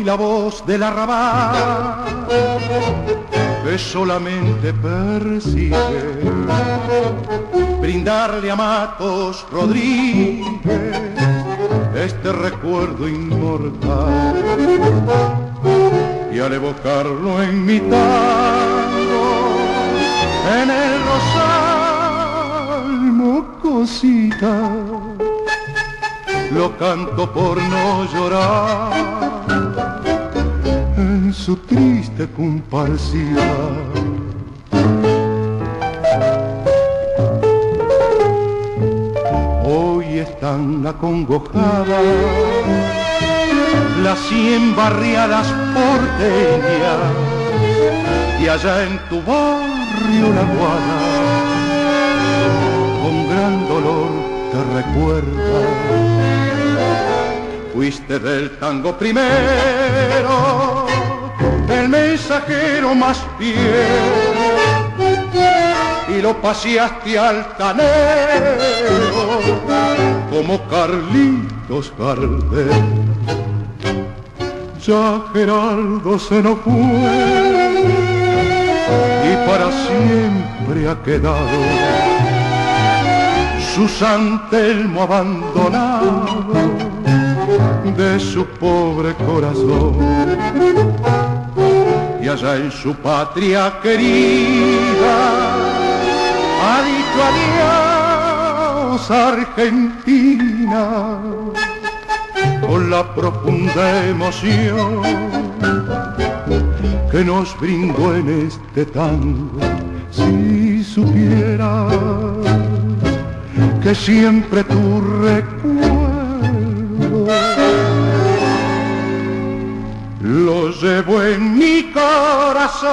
la voz del arrabal que solamente persigue. Brindarle a Matos Rodríguez este recuerdo inmortal y al evocarlo en mi tango en el rosal mocosita lo canto por no llorar comparsa. Hoy están acongojadas las cien barriadas porteñas y allá en tu barrio la guada con gran dolor te recuerda Fuiste del tango primero, más fiel, y lo paseaste altanero como Carlitos Gardel. Ya Geraldo se nos fue y para siempre ha quedado su Santelmo abandonado de su pobre corazón. Y allá en su patria querida ha dicho adiós Argentina con la profunda emoción que nos brindó en este tango. Si supiera que siempre tu recuerdo llevo en mi corazón.